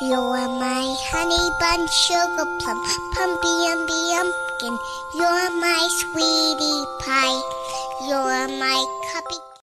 You are my honey bun, sugar plum, pumpy umby pumpkin. You're my sweetie pie. You're my cupcake.